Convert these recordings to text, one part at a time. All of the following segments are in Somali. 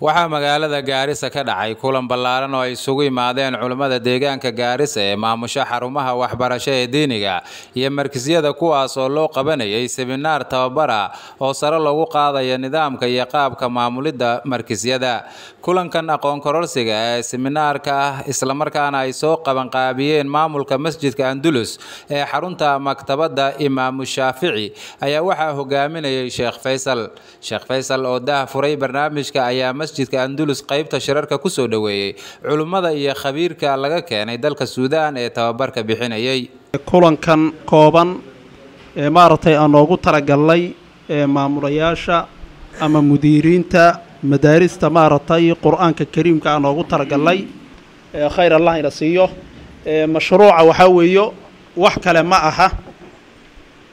waxaa magaalada gaarisa ka dhacay kulan ballaaran oo ay isugu imaadeen culummada deegaanka gaarisa ee maamusha xarumaha waxbarasho ee diiniga iyo markisyada kuwaas oo loo qabanayay seminaar tababara oo sare loogu qaadaya nidaamka iyo qaabka maamulidda markisyada. Kulankan aqoon kororsiga ee seminaarka ah islamarkaana ay soo qabanqaabiyeen maamulka masjidka andulus ee xarunta maktabadda imaamu shaafici ayaa waxaa hogaaminayay sheekh faysal. Sheekh faysal oo dah furay barnaamijka ayaa masjidka andulus qeybta shirarka ku soo dhoweeyey culummada iyo khabiirka laga keenay dalka suudaan ee tababarka bixinayay. Kulankan kooban ee maaragtay aan noogu talagalnay ee maamulayaasha ama mudiiriinta madaarista maaragtay qur'aanka kariimka aan noogu talagalnay khayr allah ina siiyo mashruuca waxaa weeyo wax kale ma aha.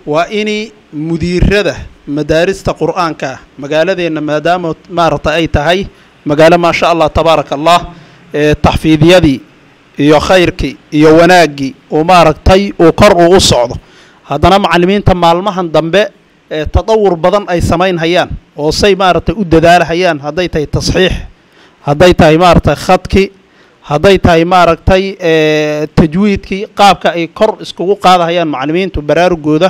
Waa ini mudiirada madaarista qur'aanka. Magaaladeenna maadaama maaragtay ay tahay magaalo maasha allah tabaaraka allah taxfiidyadii iyo khayrkii iyo wanaaggii uu maaragtay uu kor uu u socdo. Haddana macallimiinta maalmahan dambe ee tadawur badan ay samaynhayaan oo say maaragtay u dadaalhayaan hadday tahay tasxiix hadday tahay maaragtay khadki hadday tahay maaragtay tajwiidkii qaabka ay kor iskugu qaadahayaan macallimiintu baraarugooda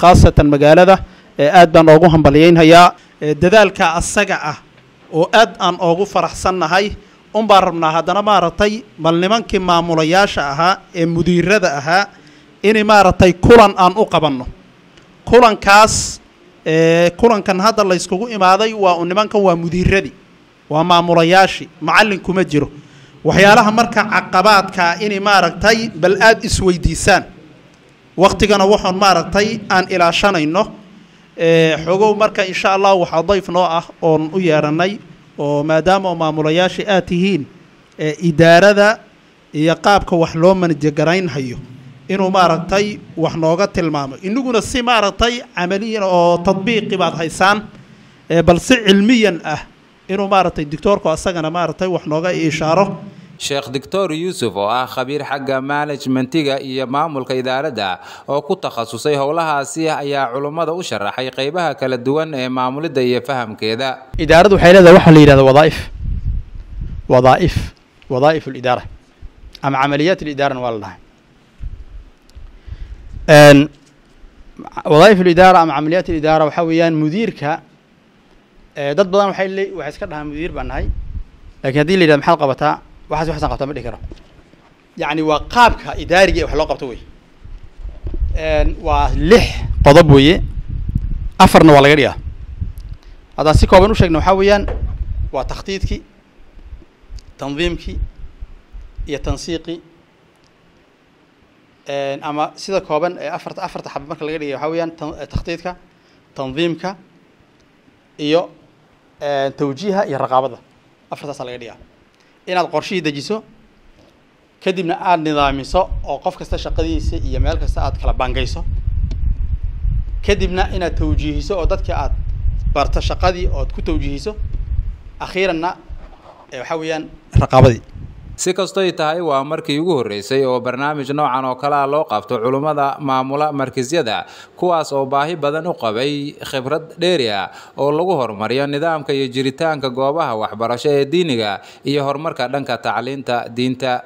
khaasatan magaalada aad baan oogu hambalyaynhayaa dadaalka asaga ah oo aad aan oogu faraxsannahay un baan rabnaa haddana maaragtay bal nimankii maamulayaasha ahaa ee mudiirada ahaa inay maaragtay kulan aan u qabanno. Kulankaas kulankan hadda layskugu imaaday waa nimankan waa mudiiradii waa maamulayaashii macallin kuma jiro. Waxyaalaha marka caqabaadkaa inay maaragtay bal aada isweydiisaan waktigana waxaan maaragtay aan ilaashanayno xogow marka insha allah waxaa dayf noo ah oon u yeedhanay oo maadaama oo maamulayaashii aad tihiin idaarada iyo qaabka wax loo manjagaraynhayo inuu maaragtay wax nooga tilmaamo. Inaguna si maaragtay camaliyan oo tadbiiqi baad haysaan bal si cilmiyan ah inuu maaragtay doctoorku asagana maaragtay wax nooga ishaaro sheekh doctor yuusuf oo ah khabiir xagga manajmentiga iyo maamulka idaaradda oo ku takhasusay howlahaasi ayaa culummada u sharaxay qeybaha kala duwan ee maamulidda iyo fahamkeeda. Idaaraddu waxay leedahay waxaa la yidhahda wadaaif. Wadaaif. Wadaaif alidaara ama camaliyaat alidaarana waa la dhahay. Wadaaif alidaara ama camaliyaat alidaara waxaa weeyaan mudiirka dad badan waxay iska dhahaan mudiir baan nahay. Lakiin haddii la yidhahdo maxaad qabataa waxaas waxasan qabtaa ma dhihi karo. Yacni waa qaabka idaariga wax loo qabto wey. Waa lix qodob weeye. Afarna waa laga dhigaa. Haddaan si kooban u sheegna waxaa weeyaan waa takhtiidkii tandiimkii iyo tansiiqii ama sida kooban ee afarta afarta xaba marka laga dhigay waxaa weeyaan takhtiidka tandiimka iyo tawjiiha iyo raqaabada. Afartaasaa laga dhigaa inaad qorshihii dejiso kadibna aada nidaamiso oo qof kasta shaqadiisa iyo meel kasta aad kala bangayso. Kadibna inaad tawjiihiso oo dadka aad barto shaqadii ood ku tawjiihiso. Akhiiranna waxaa weeyaan raqaabadii si kastoy tahay waa markii ugu horreysay oo barnaamij noocan oo kale a loo qabto culummada maamula markisyada kuwaas oo baahi badan u qabay khibrad dheeri ah oo lagu horumariyo nidaamka iyo jiritaanka goobaha waxbarasho ee diiniga iyo horumarka dhanka tacliinta diinta